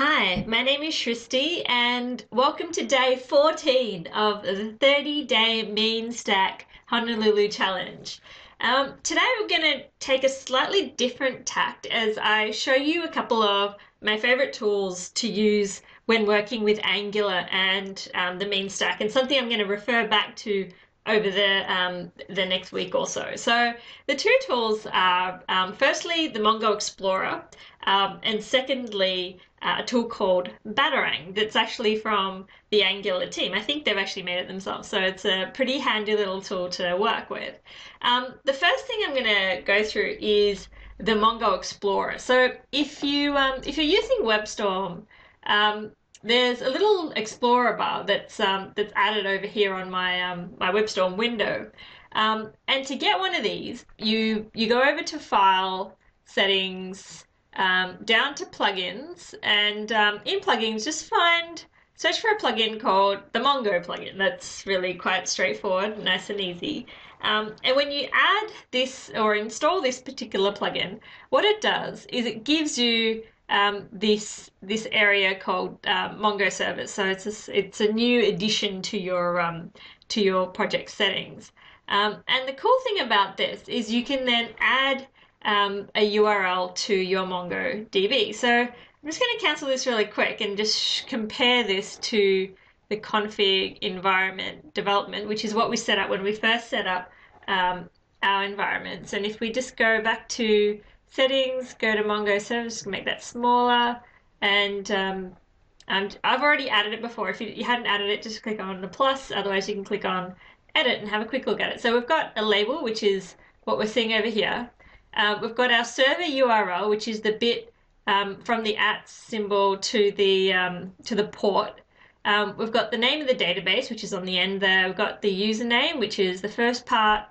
Hi, my name is Shristi, and welcome to day 14 of the 30 day mean stack Honolulu challenge. Um, today, we're going to take a slightly different tact as I show you a couple of my favorite tools to use when working with Angular and um, the mean stack, and something I'm going to refer back to over the um, the next week or so. So the two tools are um, firstly the Mongo Explorer, um, and secondly uh, a tool called Batarang that's actually from the Angular team. I think they've actually made it themselves, so it's a pretty handy little tool to work with. Um, the first thing I'm going to go through is the Mongo Explorer. So if you um, if you're using WebStorm, um, there's a little Explorer bar that's um, that's added over here on my um, my WebStorm window. Um, and to get one of these, you you go over to File, Settings, um, down to Plugins, and um, in Plugins, just find search for a plugin called the Mongo plugin. That's really quite straightforward, nice and easy. Um, and when you add this or install this particular plugin, what it does is it gives you um, this this area called uh, Mongo Servers. So it's a, it's a new addition to your um, to your project settings. Um, and the cool thing about this is you can then add um, a URL to your MongoDB. So I'm just going to cancel this really quick and just compare this to the config environment development, which is what we set up when we first set up um, our environments. And if we just go back to settings, go to Mongo Servers, make that smaller, and um, I've already added it before. If you, hadn't added it, just click on the plus. Otherwise, you can click on edit and have a quick look at it. So we've got a label, which is what we're seeing over here. Uh, we've got our server URL, which is the bit um, from the at symbol to the um, to the port. Um, we've got the name of the database, which is on the end there. We've got the username, which is the first part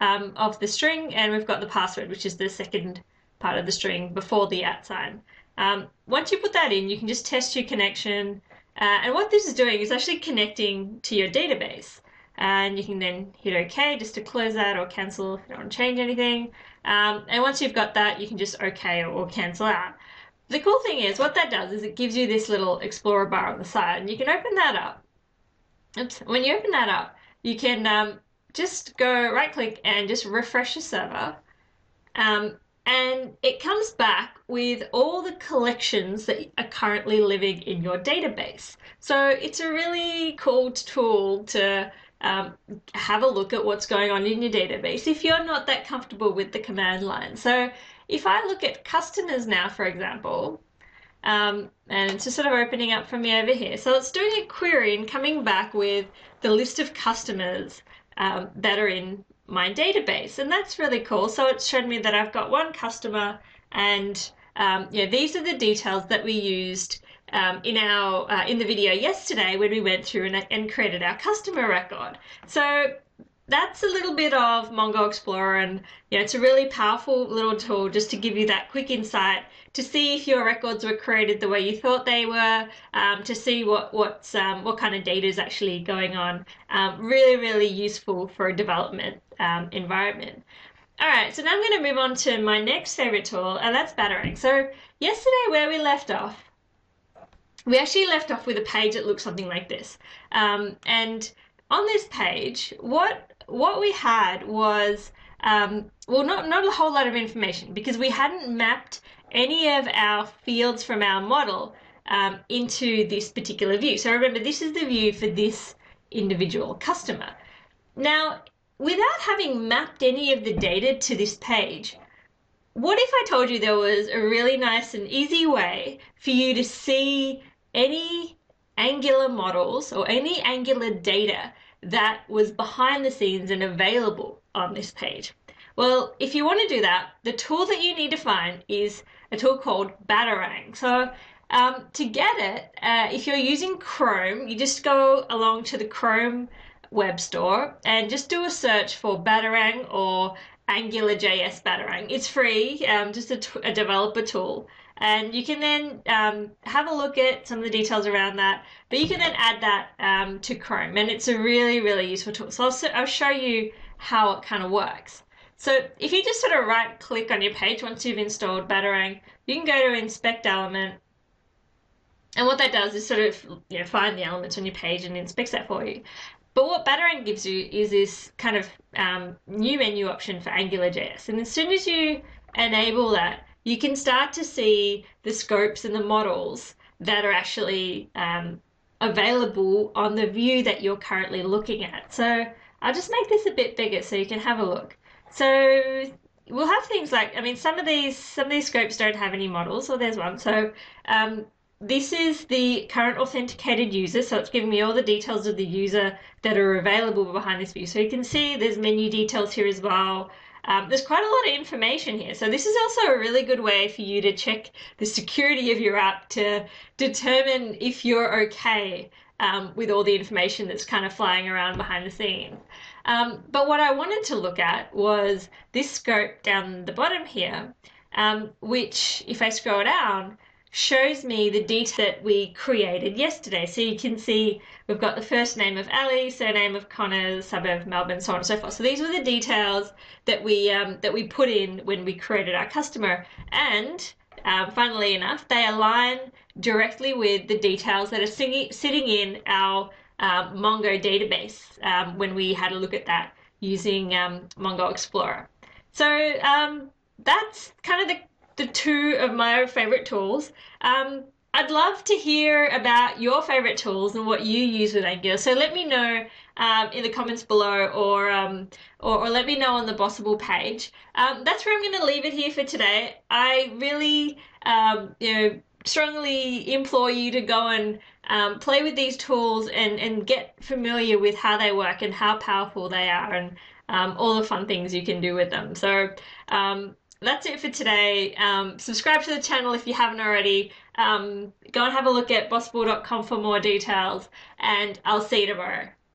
um, of the string, and we've got the password, which is the second part of the string before the at sign. Um, once you put that in, you can just test your connection. Uh, and what this is doing is actually connecting to your database. And you can then hit OK just to close that or cancel if you don't want to change anything. Um, and once you've got that, you can just OK or, cancel out. The cool thing is, what that does is it gives you this little Explorer bar on the side, and you can open that up. Oops. When you open that up, you can um, just go right click and just refresh your server. Um, and it comes back with all the collections that are currently living in your database. So it's a really cool tool to um, have a look at what's going on in your database if you're not that comfortable with the command line. So if I look at customers now, for example, um, and it's just sort of opening up for me over here. So it's doing a query and coming back with the list of customers um, that are in my database. And that's really cool. So it's shown me that I've got one customer and um, yeah, these are the details that we used um, in our uh, in the video yesterday when we went through and, and created our customer record. So that's a little bit of Mongo Explorer, and you know, it's a really powerful little tool just to give you that quick insight to see if your records were created the way you thought they were, um, to see what what's um, what kind of data is actually going on. Um, really, really useful for a development um, environment. All right, so now I'm going to move on to my next favorite tool, and that's Batarang. So yesterday, where we left off, we actually left off with a page that looks something like this, um, and on this page, what what we had was um, well, not not a whole lot of information because we hadn't mapped any of our fields from our model um, into this particular view. So remember, this is the view for this individual customer. Now, without having mapped any of the data to this page, what if I told you there was a really nice and easy way for you to see any Angular models or any Angular data that was behind the scenes and available on this page. Well, if you want to do that, the tool that you need to find is a tool called Batarang. So um, to get it, uh, if you're using Chrome, you just go along to the Chrome web store and just do a search for Batarang or AngularJS Batarang. It's free, um, just a, developer tool. And you can then um, have a look at some of the details around that, but you can then add that um, to Chrome. And it's a really, really useful tool. So I'll, I'll show you how it kind of works. So if you just sort of right click on your page once you've installed Batarang, you can go to inspect element and what that does is sort of you know find the elements on your page and inspects that for you. But what Batarang gives you is this kind of um, new menu option for AngularJS. And as soon as you enable that, you can start to see the scopes and the models that are actually um, available on the view that you're currently looking at. So I'll just make this a bit bigger so you can have a look. So we'll have things like, I mean, some of these some of these scopes don't have any models. So there's one. So um, this is the current authenticated user, so it's giving me all the details of the user that are available behind this view. So you can see there's menu details here as well. Um, there's quite a lot of information here. So this is also a really good way for you to check the security of your app to determine if you're okay um, with all the information that's kind of flying around behind the scenes. Um, but what I wanted to look at was this scope down the bottom here, um, which if I scroll down, shows me the data that we created yesterday. So you can see we've got the first name of Ali, surname of Connors, suburb of Melbourne, so on and so forth. So these were the details that we um, that we put in when we created our customer. And um, funnily enough, they align directly with the details that are singing, sitting in our um, Mongo database um, when we had a look at that using um, Mongo Explorer. So um, that's kind of the the two of my favorite tools. Um, I'd love to hear about your favorite tools and what you use with Angular. So let me know um, in the comments below or, um, or, or, let me know on the Bossable page. Um, that's where I'm going to leave it here for today. I really, um, you know, strongly implore you to go and um, play with these tools and, and get familiar with how they work and how powerful they are and um, all the fun things you can do with them. So that's it for today. Um, subscribe to the channel if you haven't already. Um, go and have a look at bossable.com for more details, and I'll see you tomorrow.